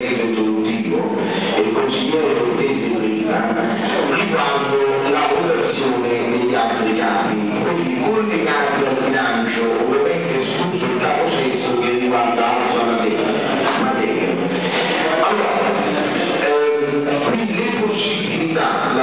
introduttivo e il consigliere Rotelli prima riguardo la votazione degli altri capi. Quindi pur negati al bilancio ovviamente escluso il capo stesso che riguarda altra materia. materia. Allora, ehm, quindi le possibilità, la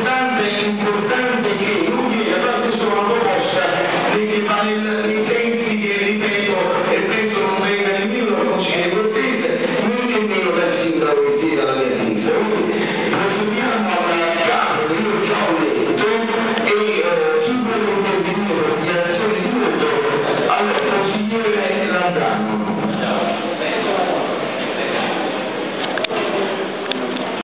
contradecida